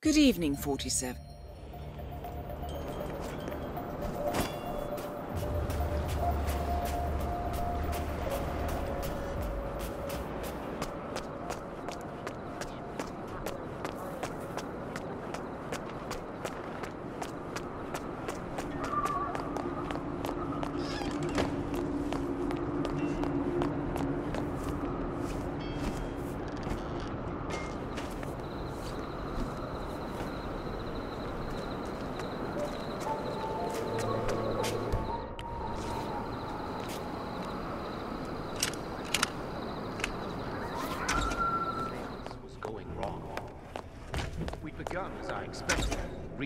Good evening, 47.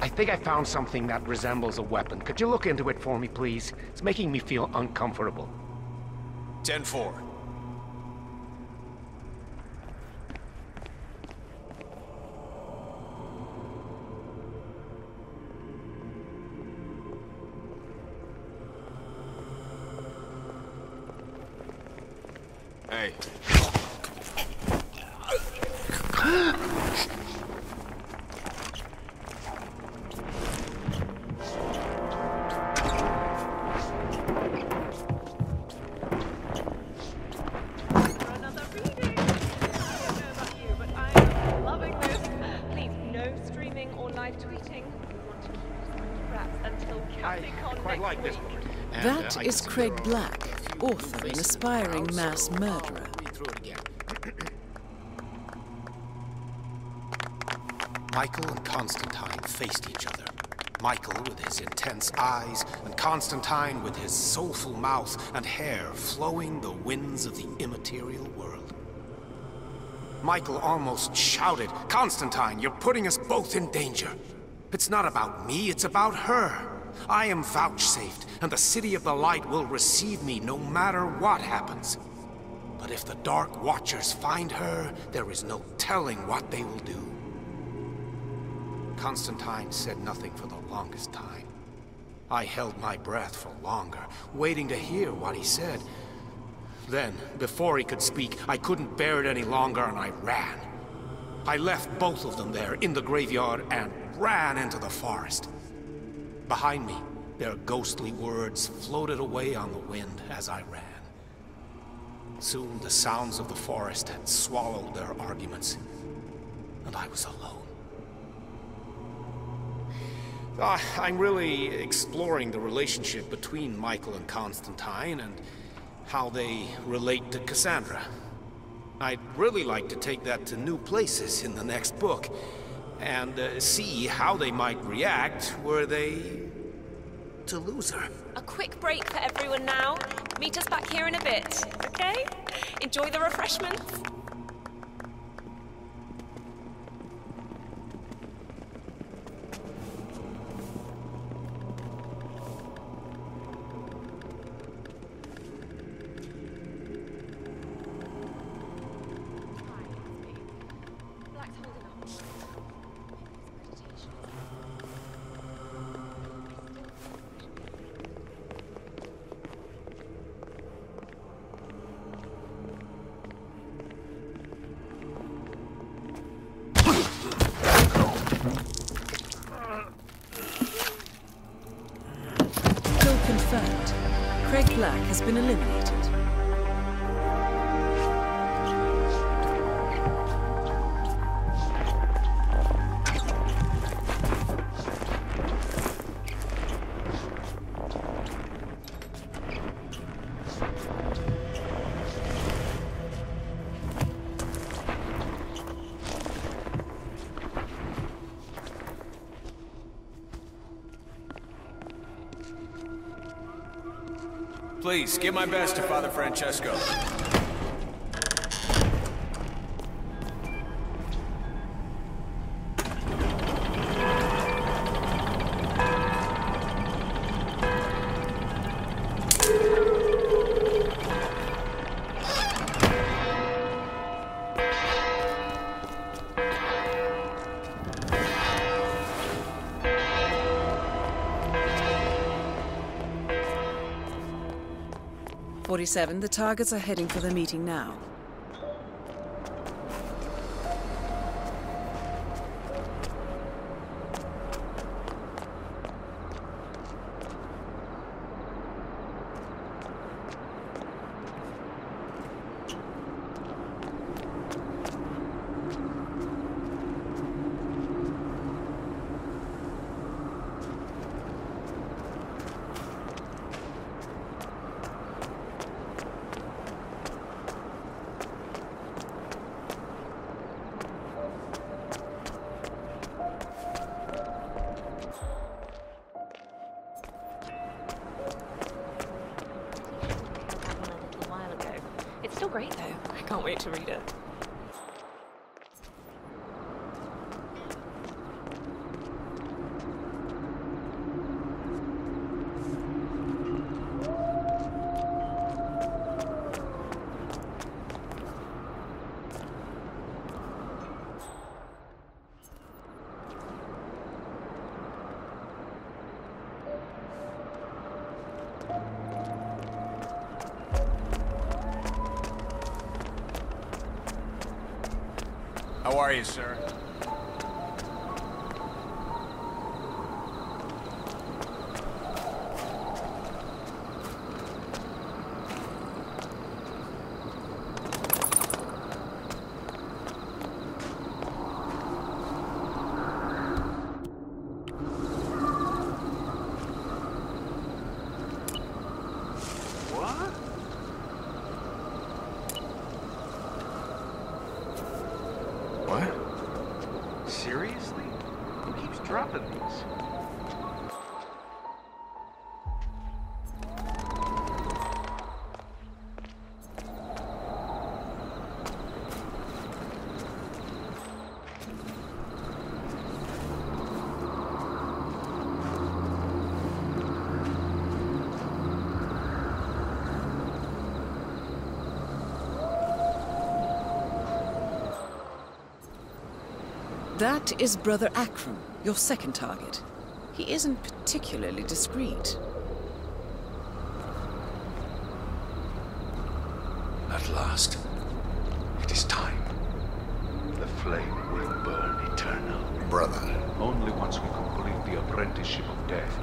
I think I found something that resembles a weapon. Could you look into it for me, please? It's making me feel uncomfortable. 10-4. Hey. Streaming or live tweeting. We want to keep this under wraps until I CaptainCon like week. And, That uh, is Craig Black, author and aspiring in mass so murderer. I'll read through it again. Michael and Constantine faced each other. Michael with his intense eyes, and Constantine with his soulful mouth and hair flowing the winds of the immaterial world. Michael almost shouted, Constantine, you're putting us both in danger. It's not about me, it's about her. I am vouchsafed, and the City of the Light will receive me no matter what happens. But if the Dark Watchers find her, there is no telling what they will do. Constantine said nothing for the longest time. I held my breath for longer, waiting to hear what he said. Then, before he could speak, I couldn't bear it any longer and I ran. I left both of them there in the graveyard and ran into the forest. Behind me, their ghostly words floated away on the wind as I ran. Soon the sounds of the forest had swallowed their arguments, and I was alone. Uh, I'm really exploring the relationship between Michael and Constantine and how they relate to Cassandra. I'd really like to take that to new places in the next book and uh, see how they might react were they to lose her. A quick break for everyone now. Meet us back here in a bit, okay? Enjoy the refreshments. Been eliminated. Please, give my best to Father Francesco. 47, the targets are heading for the meeting now. To read it. How are you, sir? That is Brother Akram, your second target. He isn't particularly discreet. At last, it is time. The flame will burn eternal. Brother, Only once we complete the apprenticeship of death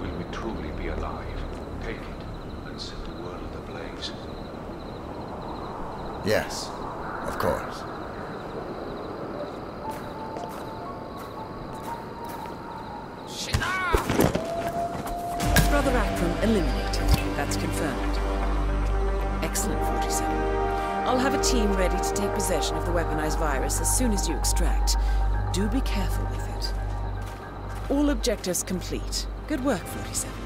will we truly be alive. Take it and set the world ablaze. yes, of course. Brother Akram eliminated. That's confirmed. Excellent, 47. I'll have a team ready to take possession of the weaponized virus as soon as you extract. Do be careful with it. All objectives complete. Good work, 47.